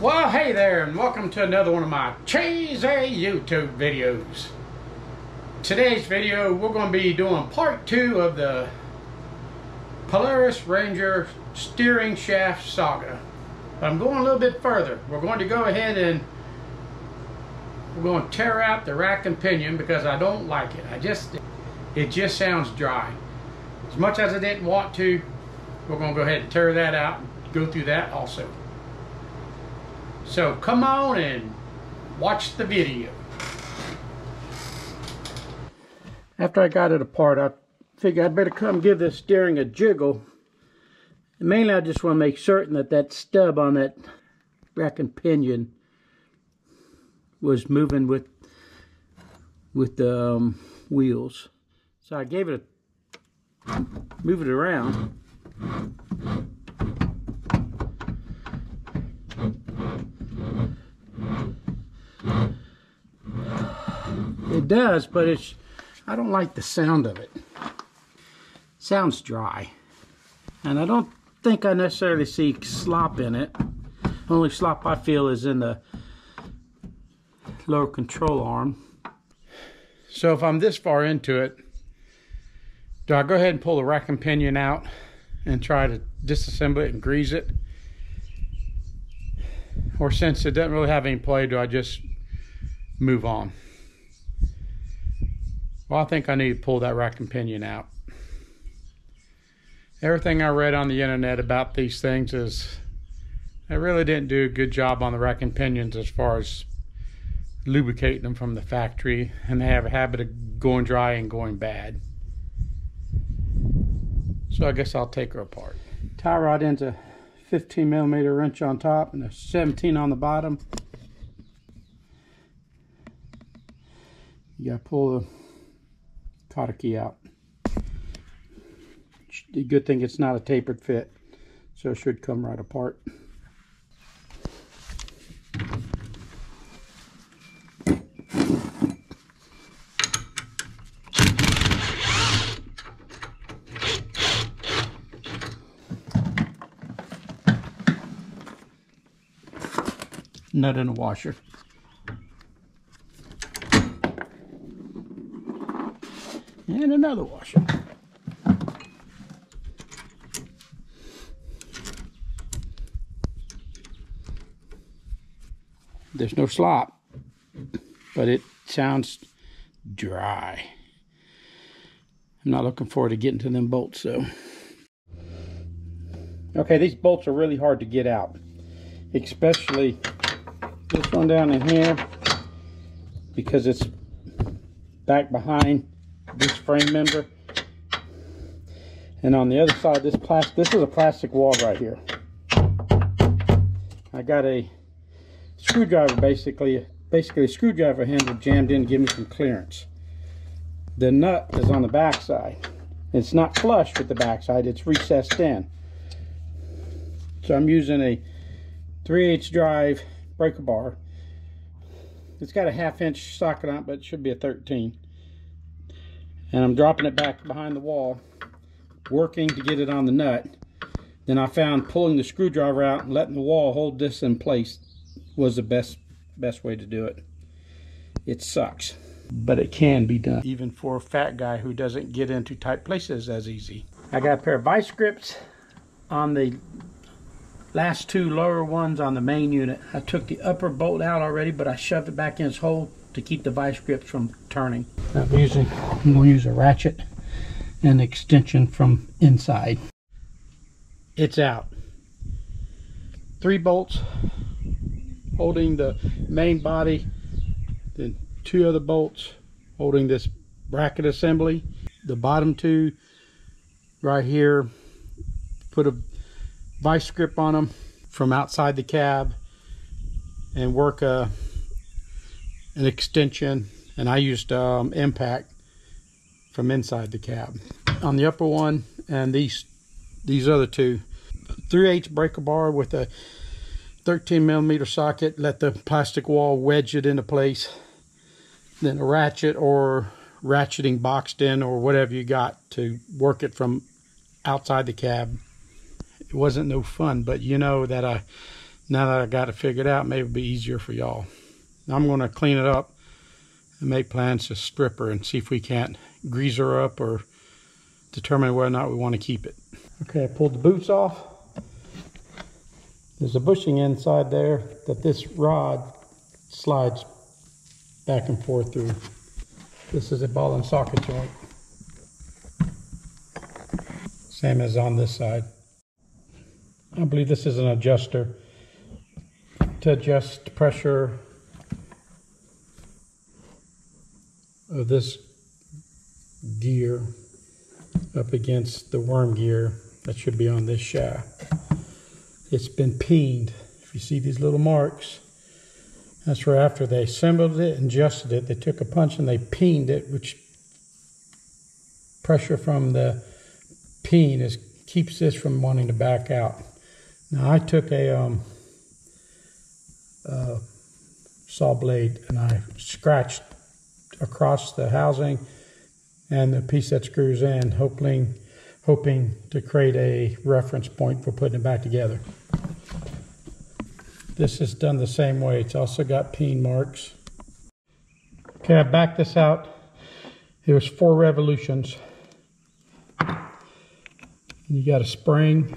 Well, hey there, and welcome to another one of my cheesy YouTube videos. Today's video, we're going to be doing part two of the Polaris Ranger steering shaft saga. But I'm going a little bit further. We're going to go ahead and we're going to tear out the rack and pinion because I don't like it. I just, it just sounds dry. As much as I didn't want to, we're going to go ahead and tear that out and go through that also. So come on and watch the video. After I got it apart, I figured I'd better come give this steering a jiggle. And mainly I just want to make certain that that stub on that rack and pinion was moving with with the um, wheels. So I gave it a move it around. Does, but it's I don't like the sound of it. Sounds dry. And I don't think I necessarily see slop in it. Only slop I feel is in the lower control arm. So if I'm this far into it, do I go ahead and pull the rack and pinion out and try to disassemble it and grease it? Or since it doesn't really have any play, do I just move on? Well, I think I need to pull that rack and pinion out. Everything I read on the internet about these things is they really didn't do a good job on the rack and pinions as far as lubricating them from the factory and they have a habit of going dry and going bad. So I guess I'll take her apart. Tie rod ends a 15 millimeter wrench on top and a 17 on the bottom. You gotta pull the key out. The good thing it's not a tapered fit, so it should come right apart. Nut in a washer. And another washer. There's no slop, but it sounds dry. I'm not looking forward to getting to them bolts though. Okay, these bolts are really hard to get out, especially this one down in here because it's back behind this frame member. And on the other side, this plastic, this is a plastic wall right here. I got a screwdriver basically, basically a screwdriver handle jammed in to give me some clearance. The nut is on the back side. It's not flush with the back side, it's recessed in. So I'm using a 3 8 drive breaker bar. It's got a half inch socket on it, but it should be a 13 and I'm dropping it back behind the wall working to get it on the nut. Then I found pulling the screwdriver out and letting the wall hold this in place was the best best way to do it. It sucks but it can be done. Even for a fat guy who doesn't get into tight places as easy. I got a pair of vice grips on the last two lower ones on the main unit. I took the upper bolt out already but I shoved it back in its hole to keep the vice grips from turning. I'm using, I'm going to use a ratchet and extension from inside. It's out. Three bolts holding the main body, then two other bolts holding this bracket assembly. The bottom two right here, put a vice grip on them from outside the cab and work a an extension and I used um, impact from inside the cab. On the upper one and these these other two, 3 8 breaker bar with a 13 millimeter socket, let the plastic wall wedge it into place. Then a ratchet or ratcheting boxed in or whatever you got to work it from outside the cab. It wasn't no fun, but you know that I now that I got it figured out, maybe it'll be easier for y'all. I'm going to clean it up and make plans to strip her and see if we can't grease her up or determine whether or not we want to keep it. Okay, I pulled the boots off. There's a bushing inside there that this rod slides back and forth through. This is a ball and socket joint. Same as on this side. I believe this is an adjuster to adjust pressure of this gear up against the worm gear that should be on this shaft. It's been peened. If you see these little marks, that's where after they assembled it and adjusted it, they took a punch and they peened it, which pressure from the peen is keeps this from wanting to back out. Now I took a um, uh, saw blade and I scratched across the housing and the piece that screws in, hoping, hoping to create a reference point for putting it back together. This is done the same way. It's also got peen marks. Okay, I backed this out. It was four revolutions. You got a spring.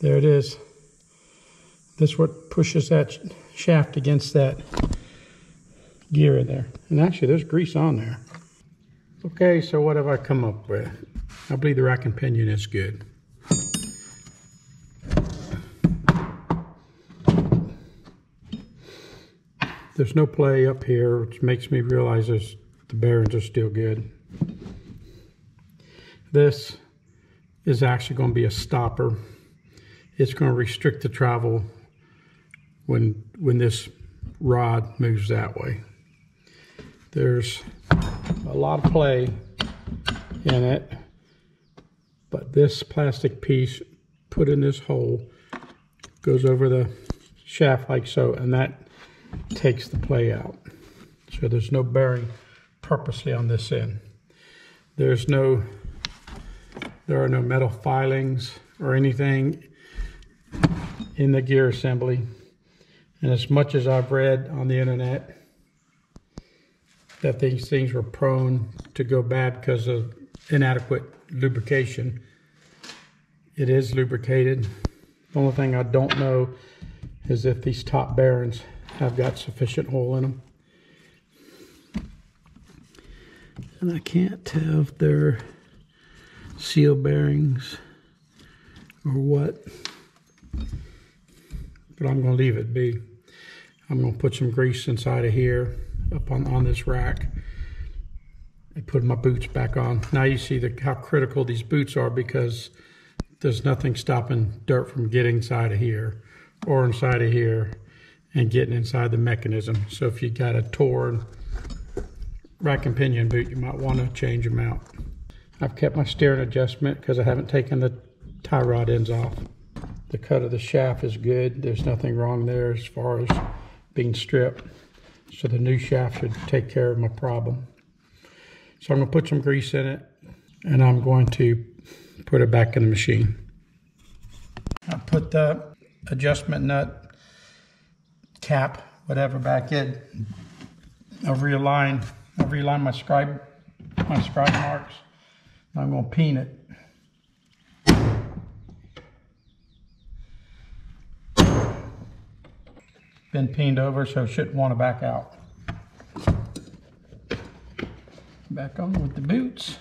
There it is. This what pushes that shaft against that gear in there. And actually, there's grease on there. Okay, so what have I come up with? I believe the rack and pinion is good. There's no play up here, which makes me realize the bearings are still good. This is actually going to be a stopper. It's going to restrict the travel when when this rod moves that way. There's a lot of play in it, but this plastic piece put in this hole goes over the shaft like so, and that takes the play out. So there's no bearing purposely on this end. There's no, there are no metal filings or anything in the gear assembly. And as much as I've read on the internet that these things were prone to go bad because of inadequate lubrication, it is lubricated. The only thing I don't know is if these top bearings have got sufficient hole in them. And I can't tell if they're seal bearings or what but I'm going to leave it be. I'm going to put some grease inside of here up on, on this rack and put my boots back on. Now you see the, how critical these boots are because there's nothing stopping dirt from getting inside of here or inside of here and getting inside the mechanism. So if you got a torn rack and pinion boot, you might want to change them out. I've kept my steering adjustment because I haven't taken the tie rod ends off. The cut of the shaft is good. There's nothing wrong there as far as being stripped. So the new shaft should take care of my problem. So I'm gonna put some grease in it and I'm going to put it back in the machine. I put the adjustment nut cap, whatever back in. I realign, I realign my scribe, my scribe marks. I'm gonna peen it been peened over, so shouldn't want to back out. Back on with the boots.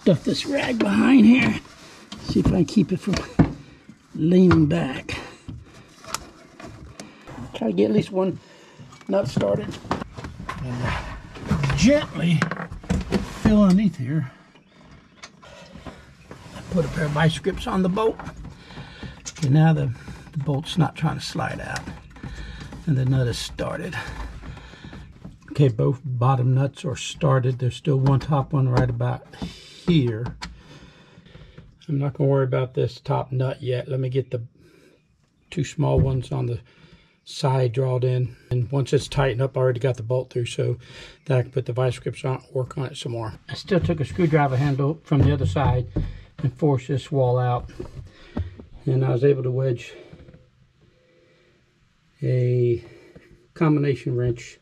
Stuff this rag behind here. See if I can keep it from leaning back. Try to get at least one nut started. And gently fill underneath here. Put a pair of vice grips on the bolt. And now the, the bolt's not trying to slide out. And the nut is started. Okay, both bottom nuts are started. There's still one top one right about here. I'm not going to worry about this top nut yet. Let me get the two small ones on the side drawed in. And once it's tightened up, I already got the bolt through so that I can put the vice grips on, work on it some more. I still took a screwdriver handle from the other side and forced this wall out. And I was able to wedge a combination wrench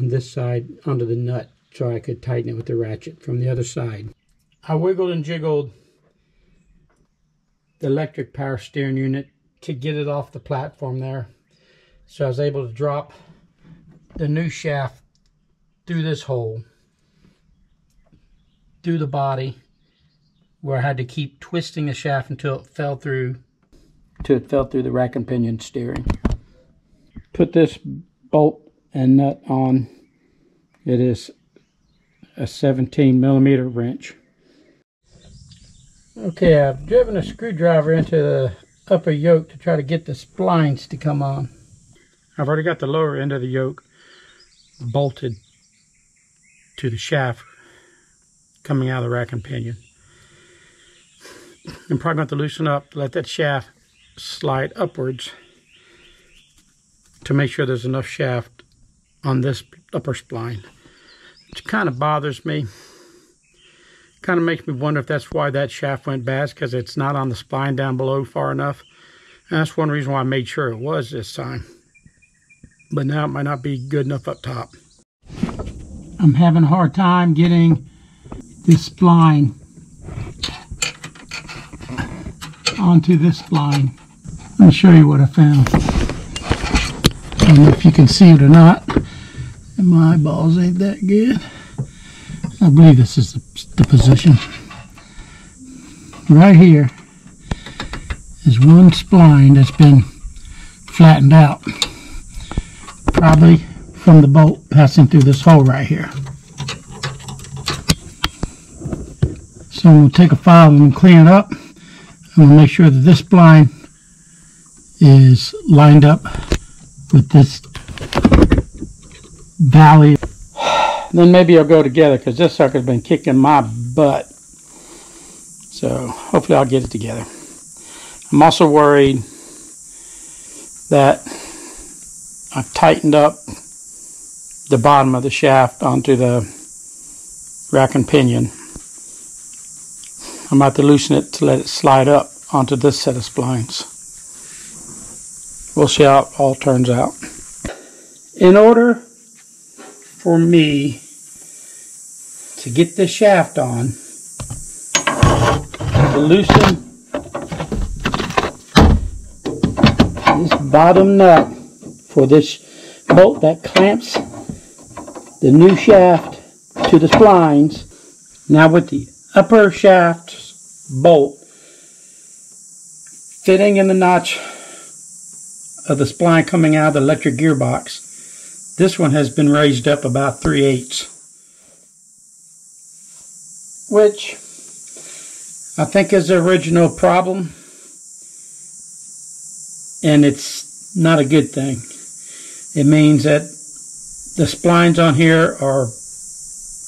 on this side under the nut so I could tighten it with the ratchet from the other side. I wiggled and jiggled the electric power steering unit to get it off the platform there. So I was able to drop the new shaft through this hole, through the body, where I had to keep twisting the shaft until it fell through, until it fell through the rack and pinion steering. Put this bolt and nut on. It is a 17 millimeter wrench. Okay, I've driven a screwdriver into the upper yoke to try to get the splines to come on. I've already got the lower end of the yoke bolted to the shaft coming out of the rack and pinion. I'm probably going to loosen up, let that shaft slide upwards to make sure there's enough shaft on this upper spline. It kind of bothers me. Kind of makes me wonder if that's why that shaft went bad, because it's not on the spline down below far enough. And that's one reason why I made sure it was this time. But now it might not be good enough up top. I'm having a hard time getting this spline onto this spline. Let me show you what I found. I don't know if you can see it or not. And my eyeballs ain't that good. I believe this is the, the position. Right here is one spline that's been flattened out. Probably from the bolt passing through this hole right here. So I'm going to take a file and clean it up. I'm going to make sure that this spline is lined up with this valley. Then maybe I'll go together because this sucker's been kicking my butt. So hopefully I'll get it together. I'm also worried that I've tightened up the bottom of the shaft onto the rack and pinion. I'm about to loosen it to let it slide up onto this set of splines. We'll see how it all turns out. In order for me to get the shaft on to loosen this bottom nut for this bolt that clamps the new shaft to the splines. Now with the upper shaft bolt fitting in the notch of the spline coming out of the electric gearbox, this one has been raised up about 3 eighths, which I think is the original problem, and it's not a good thing. It means that the splines on here are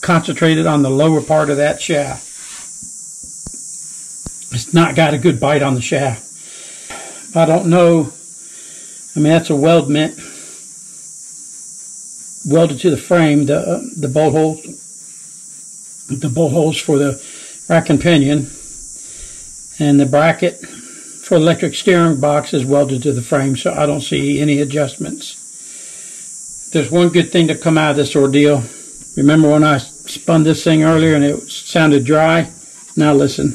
concentrated on the lower part of that shaft. It's not got a good bite on the shaft. I don't know, I mean that's a weldment welded to the frame the uh, the bolt holes the bolt holes for the rack and pinion and the bracket for electric steering box is welded to the frame so I don't see any adjustments. There's one good thing to come out of this ordeal. Remember when I spun this thing earlier and it sounded dry? Now listen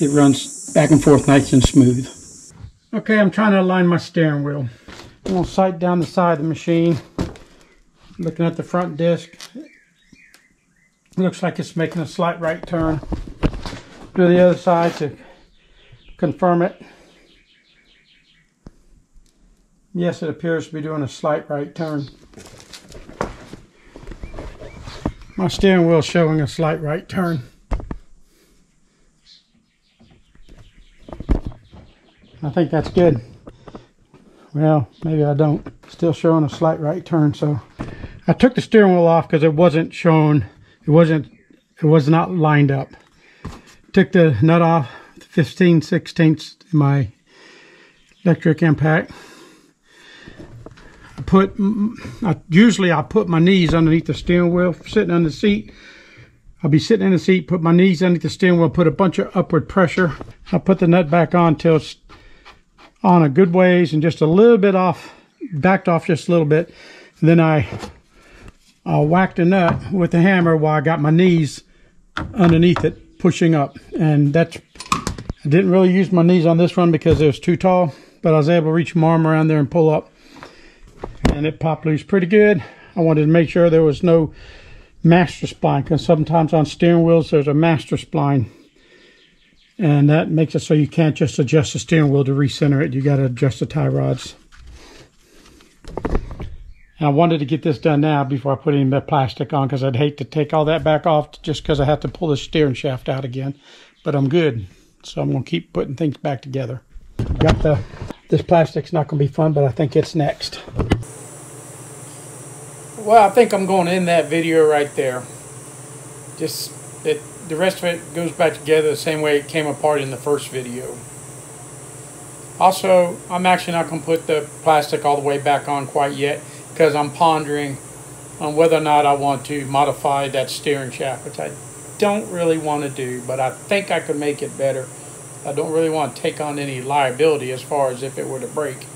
it runs back and forth nice and smooth. Okay, I'm trying to align my steering wheel. I'm going to sight down the side of the machine. Looking at the front disc. Looks like it's making a slight right turn. Do the other side to confirm it. Yes, it appears to be doing a slight right turn. My steering wheel showing a slight right turn. I think that's good. Well, maybe I don't. Still showing a slight right turn, so I took the steering wheel off because it wasn't shown. It wasn't. It was not lined up. Took the nut off, 15 16ths in my electric impact. I put. I, usually I put my knees underneath the steering wheel, sitting on the seat. I'll be sitting in the seat, put my knees underneath the steering wheel, put a bunch of upward pressure. I'll put the nut back on till on a good ways and just a little bit off, backed off just a little bit. Then I I whacked a nut with the hammer while I got my knees underneath it, pushing up. And that's, I didn't really use my knees on this one because it was too tall, but I was able to reach my arm around there and pull up. And it popped loose pretty good. I wanted to make sure there was no master spline because sometimes on steering wheels there's a master spline and that makes it so you can't just adjust the steering wheel to recenter it. You got to adjust the tie rods. And I wanted to get this done now before I put any the plastic on because I'd hate to take all that back off just because I have to pull the steering shaft out again. But I'm good. So I'm going to keep putting things back together. Got the, this plastic's not going to be fun, but I think it's next. Well, I think I'm going to end that video right there. Just, it the rest of it goes back together the same way it came apart in the first video. Also, I'm actually not going to put the plastic all the way back on quite yet because I'm pondering on whether or not I want to modify that steering shaft, which I don't really want to do, but I think I could make it better. I don't really want to take on any liability as far as if it were to break.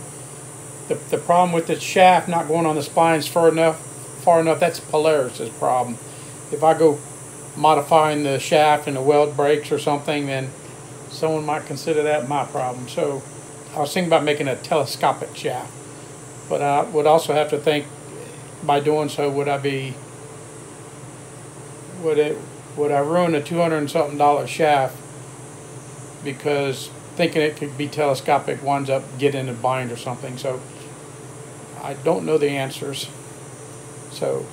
The, the problem with the shaft not going on the splines far enough, far enough, that's Polaris's problem. If I go modifying the shaft and the weld breaks or something, then someone might consider that my problem. So I was thinking about making a telescopic shaft. But I would also have to think by doing so would I be would it would I ruin a two hundred and something dollar shaft because thinking it could be telescopic winds up getting a bind or something. So I don't know the answers. So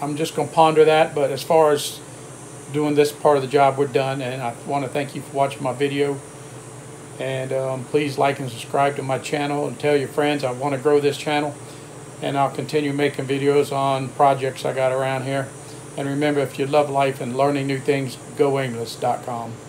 I'm just gonna ponder that, but as far as doing this part of the job we're done and I want to thank you for watching my video. And um, please like and subscribe to my channel and tell your friends I want to grow this channel. And I'll continue making videos on projects I got around here. And remember if you love life and learning new things go aimless.com